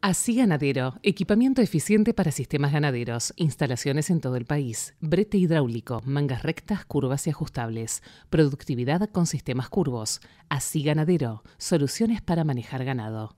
Así Ganadero, equipamiento eficiente para sistemas ganaderos, instalaciones en todo el país, brete hidráulico, mangas rectas, curvas y ajustables, productividad con sistemas curvos. Así Ganadero, soluciones para manejar ganado.